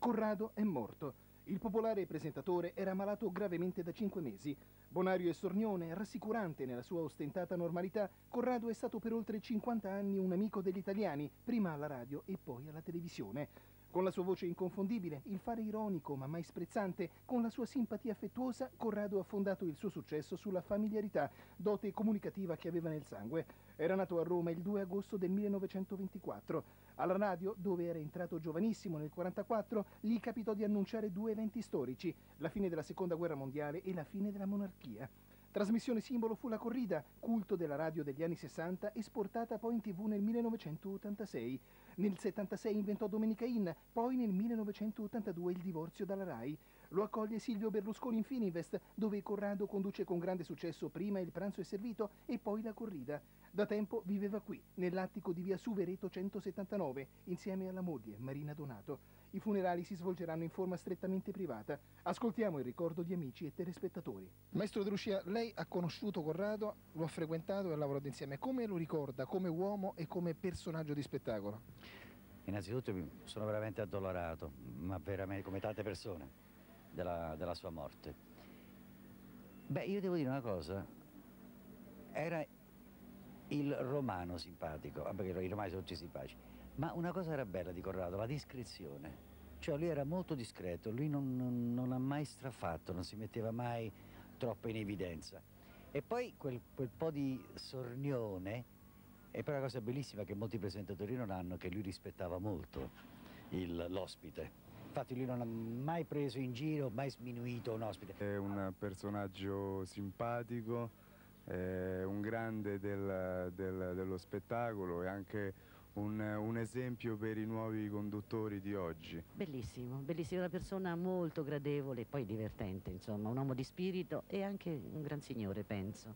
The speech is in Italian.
Corrado è morto. Il popolare presentatore era malato gravemente da cinque mesi. Bonario e sornione, rassicurante nella sua ostentata normalità, Corrado è stato per oltre 50 anni un amico degli italiani, prima alla radio e poi alla televisione. Con la sua voce inconfondibile, il fare ironico ma mai sprezzante, con la sua simpatia affettuosa, Corrado ha fondato il suo successo sulla familiarità, dote comunicativa che aveva nel sangue. Era nato a Roma il 2 agosto del 1924. Alla radio, dove era entrato giovanissimo nel 1944, gli capitò di annunciare due eventi storici, la fine della Seconda Guerra Mondiale e la fine della monarchia. Trasmissione simbolo fu la corrida, culto della radio degli anni 60, esportata poi in tv nel 1986. Nel 76 inventò Domenica In, poi nel 1982 il divorzio dalla RAI. Lo accoglie Silvio Berlusconi in Fininvest, dove Corrado conduce con grande successo prima il pranzo è servito e poi la corrida. Da tempo viveva qui, nell'attico di via Suvereto 179, insieme alla moglie Marina Donato. I funerali si svolgeranno in forma strettamente privata. Ascoltiamo il ricordo di amici e telespettatori. Maestro De Lucia, lei ha conosciuto Corrado, lo ha frequentato e ha lavorato insieme. Come lo ricorda come uomo e come personaggio di spettacolo? Innanzitutto sono veramente addolorato, ma veramente come tante persone, della, della sua morte. Beh, io devo dire una cosa, era il romano simpatico, ah, perché i romani sono tutti simpatici, ma una cosa era bella di Corrado, la discrezione. Cioè lui era molto discreto, lui non, non, non ha mai strafatto, non si metteva mai troppo in evidenza. E poi quel, quel po' di sornione, e poi una cosa bellissima che molti presentatori non hanno, che lui rispettava molto l'ospite. Infatti lui non ha mai preso in giro, mai sminuito un ospite. È un personaggio simpatico, un grande del, del, dello spettacolo e anche un, un, esempio per i nuovi conduttori di oggi. Bellissimo, bellissimo, una persona molto gradevole, poi divertente, insomma, un uomo di spirito e anche un gran signore, penso.